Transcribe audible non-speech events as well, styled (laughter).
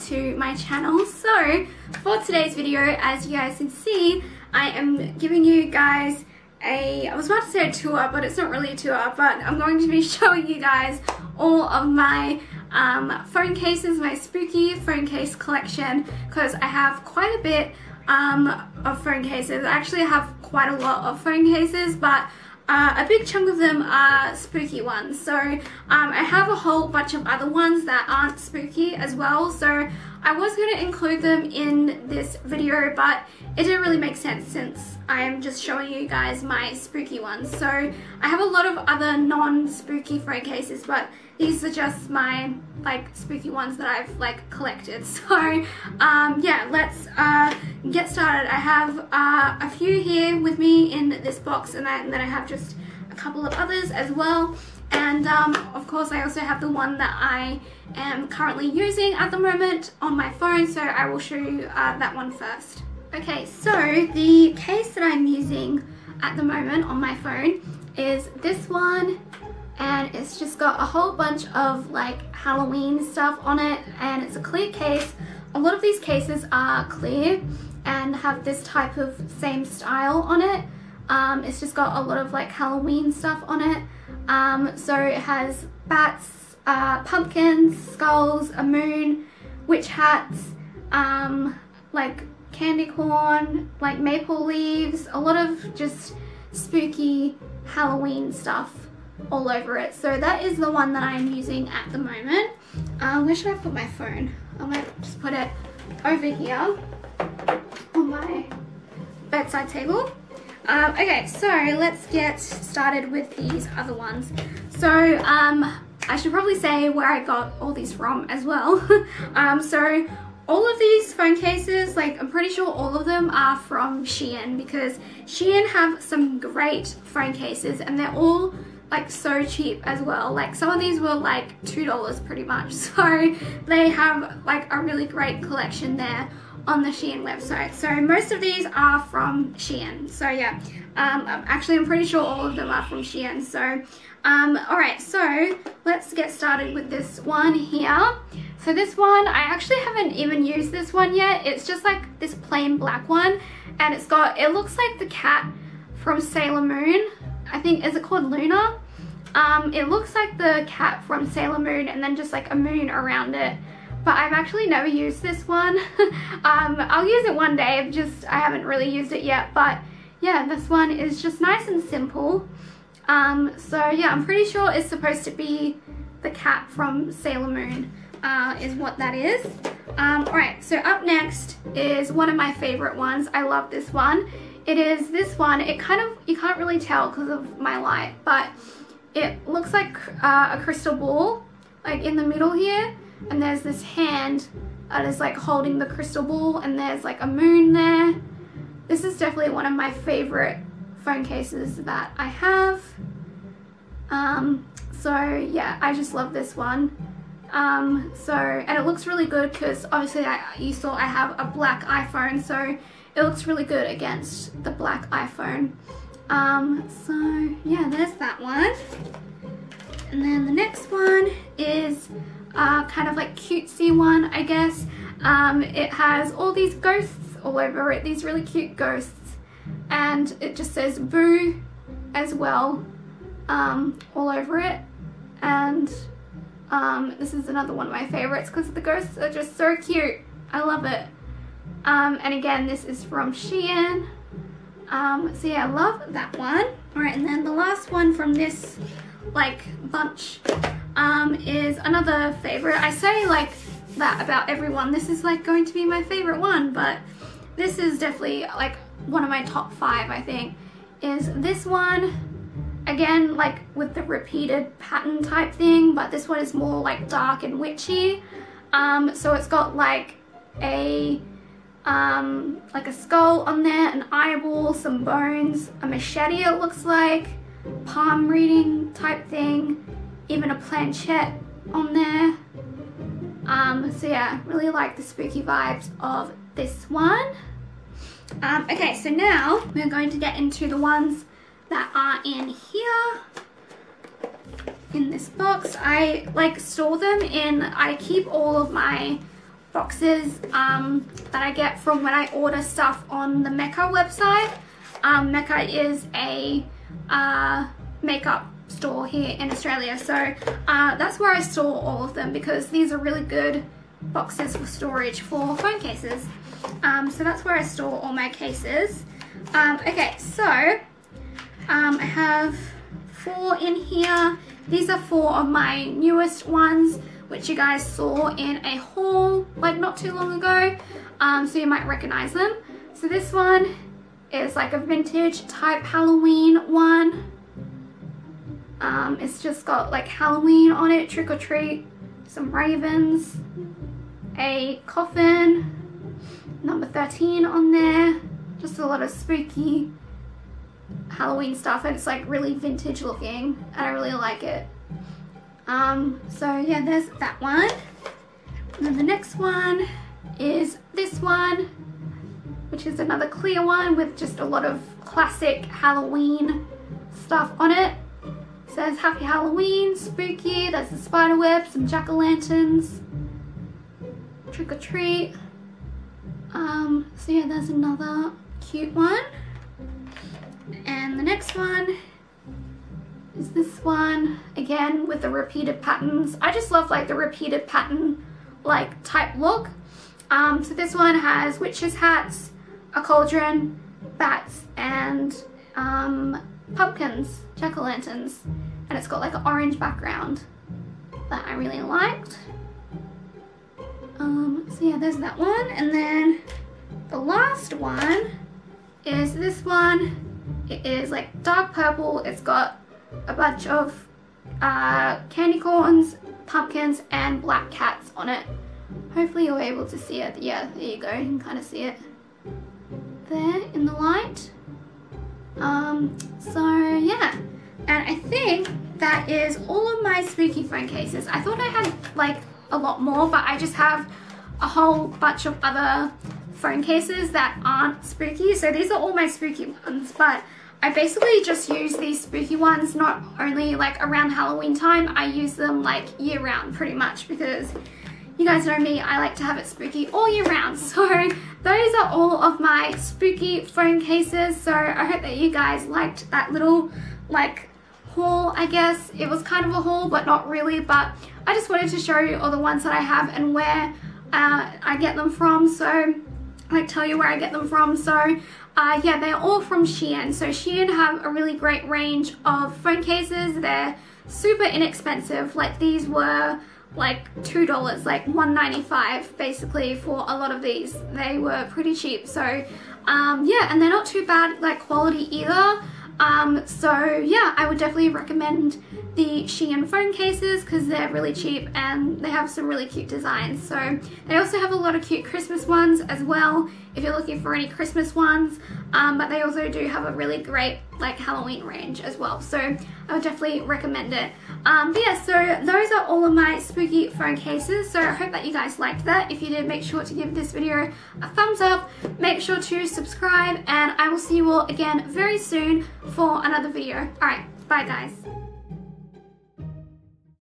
to my channel. So for today's video, as you guys can see, I am giving you guys a, I was about to say a tour, but it's not really a tour, but I'm going to be (laughs) showing you guys all of my um, phone cases, my spooky phone case collection, because I have quite a bit um, of phone cases. I actually have quite a lot of phone cases, but uh, a big chunk of them are spooky ones. So um, I have a whole bunch of other ones that aren't spooky as well. So I was going to include them in this video, but it didn't really make sense since I am just showing you guys my spooky ones. So I have a lot of other non-spooky phone cases, but these are just my like spooky ones that I've like collected. (laughs) So um, yeah, let's uh, get started. I have uh, a few here with me in this box and, then I have just couple of others as well. And um, of course I also have the one that I am currently using at the moment on my phone, so I will show you uh, that one first. Okay, so the case that I'm using at the moment on my phone is this one and it's just got a whole bunch of like Halloween stuff on it and it's a clear case. A lot of these cases are clear and have this type of same style on it. Um, it's just got a lot of like Halloween stuff on it. Um, so it has bats, uh, pumpkins, skulls, a moon, witch hats, um, like candy corn, like maple leaves, a lot of just spooky Halloween stuff all over it. So that is the one that I'm using at the moment. Um, where should I put my phone? I might just put it over here on my bedside table. Um, okay, so let's get started with these other ones. So um, I should probably say where I got all these from as well. (laughs) um, so all of these phone cases, like I'm pretty sure all of them are from Shein because Shein have some great phone cases and they're all like so cheap as well. Like some of these were like $2 pretty much. (laughs) So they have like a really great collection there on the Shein website. So most of these are from Shein. So yeah, um, actually I'm pretty sure all of them are from Shein. So um, alright, so let's get started with this one here. So this one, I actually haven't even used this one yet. It's just like this plain black one and it's got, it looks like the cat from Sailor Moon. I think, is it called Luna? Um, it looks like the cat from Sailor Moon and then just like a moon around it. But I've actually never used this one. (laughs) um, I'll use it one day, I've just, I haven't really used it yet. But yeah, this one is just nice and simple. Um, so yeah, I'm pretty sure it's supposed to be the cat from Sailor Moon uh, is what that is. Um, Alright, so up next is one of my favorite ones. I love this one. It is this one. It kind of, you can't really tell because of my light, but it looks like uh, a crystal ball, like in the middle here. And there's this hand that is like holding the crystal ball and there's like a moon there. This is definitely one of my favorite phone cases that I have. Um, so yeah, I just love this one. Um, so, and it looks really good because obviously I, you saw I have a black iPhone, so it looks really good against the black iPhone. Um, so yeah, there's that one. And then the next one is uh, kind of like cutesy one, I guess. Um, it has all these ghosts all over it, these really cute ghosts. And it just says boo as well um, all over it. And um, this is another one of my favorites because the ghosts are just so cute. I love it. Um, and again, this is from Shein. Um, so yeah, I love that one. All right, and then the last one from this like bunch um, is another favorite. I say like that about everyone. This is like going to be my favorite one, but this is definitely like one of my top five, I think, is this one. Again, like with the repeated pattern type thing, but this one is more like dark and witchy. Um, so it's got like a um, like a skull on there, an eyeball, some bones, a machete it looks like, palm reading type thing, even a planchette on there. Um, so yeah, really like the spooky vibes of this one. Um, okay, so now we're going to get into the ones that are in here in this box. I like store them in, I keep all of my boxes um, that I get from when I order stuff on the Mecca website. Um, Mecca is a uh, makeup store here in Australia so uh, that's where I store all of them because these are really good boxes for storage for phone cases. Um, so that's where I store all my cases. Um, okay, so um, I have four in here. These are four of my newest ones, which you guys saw in a haul like not too long ago. Um, so you might recognize them. So this one is like a vintage type Halloween one. Um, it's just got like Halloween on it, trick or treat, some ravens, a coffin, number 13 on there, just a lot of spooky Halloween stuff and it's like really vintage looking and I really like it. Um, so yeah, there's that one. And then the next one is this one, which is another clear one with just a lot of classic Halloween stuff on it. it says Happy Halloween, spooky, there's a spider web, some jack-o'-lanterns, trick or treat. Um, so yeah, there's another cute one. And the next one is this one, again with the repeated patterns. I just love like the repeated pattern like type look. Um, so this one has witches hats, a cauldron, bats, and um, pumpkins, jack-o'-lanterns. And it's got like an orange background that I really liked. Um, so yeah, there's that one. And then the last one is this one. It is like dark purple. It's got a bunch of uh, candy corns, pumpkins, and black cats on it. Hopefully you're able to see it. Yeah, there you go. You can kind of see it there in the light. Um, so yeah. And I think that is all of my spooky phone cases. I thought I had like a lot more, but I just have a whole bunch of other phone cases that aren't spooky. So these are all my spooky ones, but I basically just use these spooky ones not only like around Halloween time, I use them like year round pretty much because you guys know me, I like to have it spooky all year round. (laughs) So those are all of my spooky phone cases. So I hope that you guys liked that little like haul, I guess. It was kind of a haul, but not really. But I just wanted to show you all the ones that I have and where uh, I get them from. So like tell you where I get them from. So uh, yeah, they're all from Shein. So Shein have a really great range of phone cases. They're super inexpensive. Like these were like $2, like $1.95 basically for a lot of these. They were pretty cheap. So um, yeah, and they're not too bad like quality either. Um, so yeah, I would definitely recommend the Shein phone cases because they're really cheap and they have some really cute designs. So they also have a lot of cute Christmas ones as well if you're looking for any Christmas ones. Um, but they also do have a really great like Halloween range as well. So I would definitely recommend it. Um, but yeah, so those are all of my spooky phone cases. So I hope that you guys liked that. If you did, make sure to give this video a thumbs up. Make sure to subscribe and I will see you all again very soon for another video. Alright, bye guys.